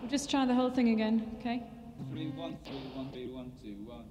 We'll just try the whole thing again, okay? Three, one, two, one, three, one, two, one.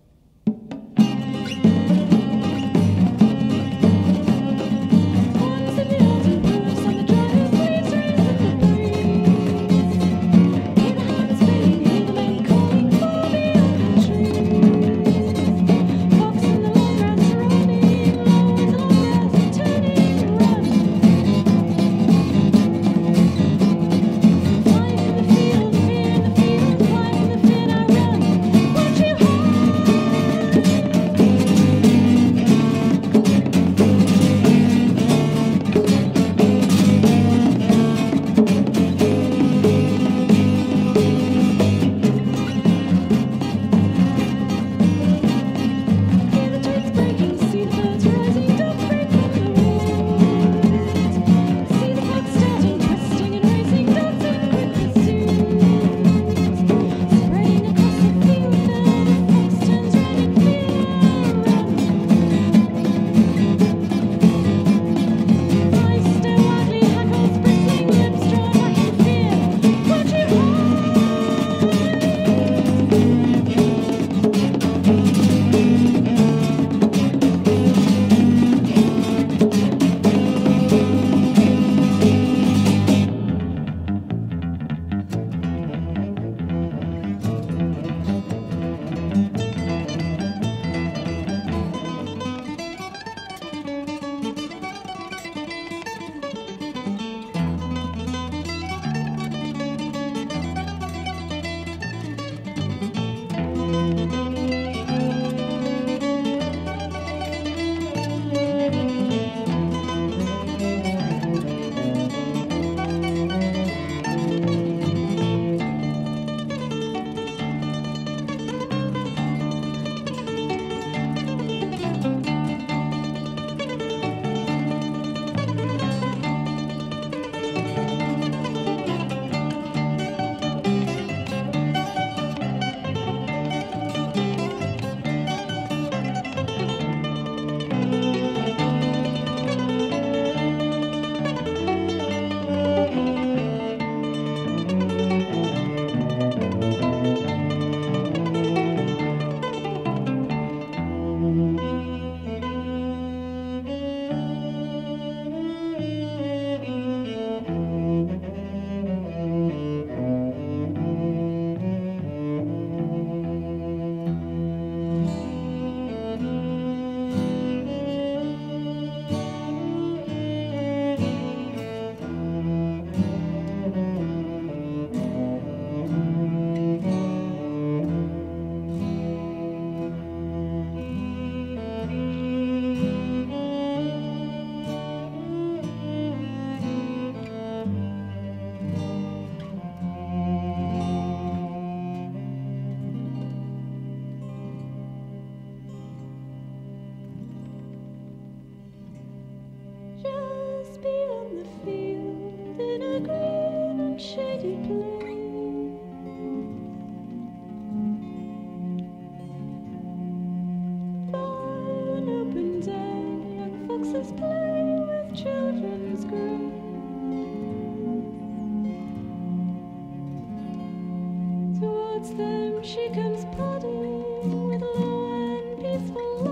towards them she comes plodding with low and peaceful